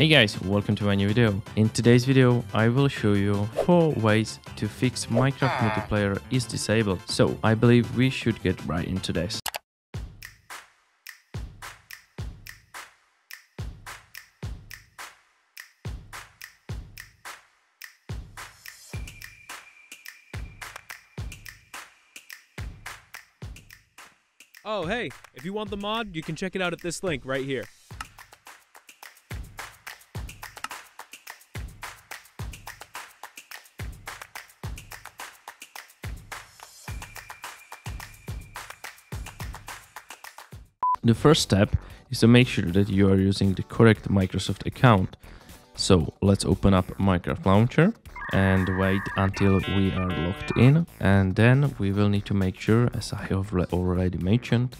Hey guys, welcome to my new video. In today's video, I will show you 4 ways to fix Minecraft multiplayer is disabled. So, I believe we should get right into this. Oh, hey, if you want the mod, you can check it out at this link right here. The first step is to make sure that you are using the correct Microsoft account. So let's open up Minecraft Launcher and wait until we are logged in and then we will need to make sure as I have already mentioned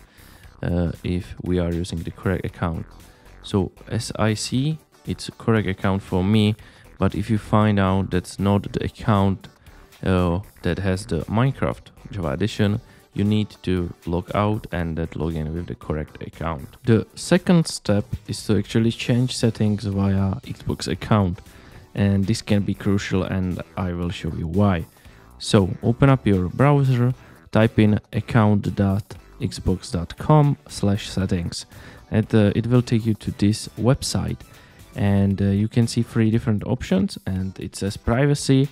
uh, if we are using the correct account. So as I see it's a correct account for me but if you find out that's not the account uh, that has the Minecraft Java Edition you need to log out and that log in with the correct account. The second step is to actually change settings via Xbox account and this can be crucial and I will show you why. So open up your browser, type in account.xbox.com slash settings and uh, it will take you to this website and uh, you can see three different options and it says privacy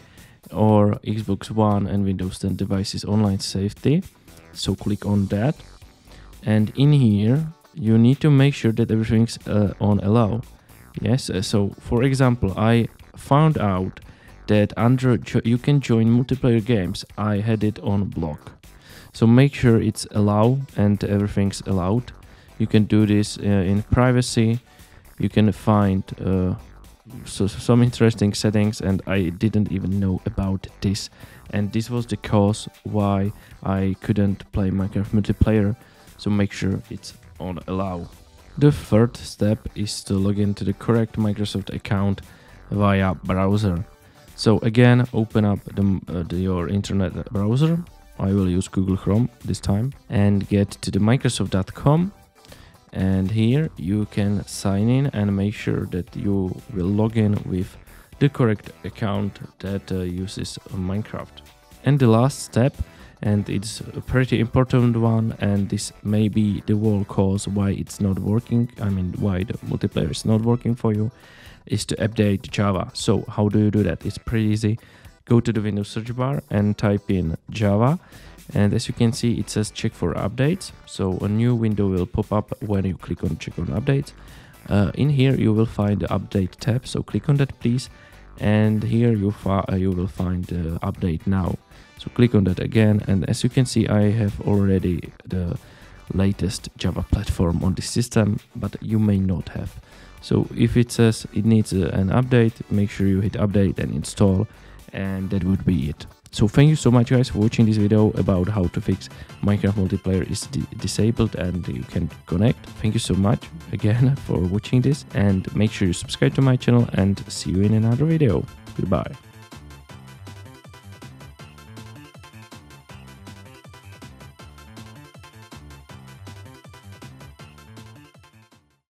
or Xbox One and Windows 10 devices online safety so click on that. And in here you need to make sure that everything's uh, on allow. Yes uh, so for example i found out that under you can join multiplayer games. I had it on block. So make sure it's allow and everything's allowed. You can do this uh, in privacy. You can find uh, so, some interesting settings and I didn't even know about this and this was the cause why I couldn't play Minecraft multiplayer so make sure it's on allow. The third step is to log into the correct Microsoft account via browser. So again open up the, uh, the, your internet browser I will use Google Chrome this time and get to the microsoft.com and here you can sign in and make sure that you will log in with the correct account that uh, uses Minecraft. And the last step, and it's a pretty important one, and this may be the whole cause why it's not working, I mean why the multiplayer is not working for you, is to update Java. So how do you do that? It's pretty easy. Go to the Windows search bar and type in Java and as you can see it says check for updates. So a new window will pop up when you click on check on updates. Uh, in here you will find the update tab so click on that please. And here you, uh, you will find the update now. So click on that again. And as you can see I have already the latest Java platform on this system but you may not have. So if it says it needs uh, an update make sure you hit update and install and that would be it so thank you so much guys for watching this video about how to fix Minecraft multiplayer is disabled and you can connect. Thank you so much again for watching this and make sure you subscribe to my channel and see you in another video. Goodbye.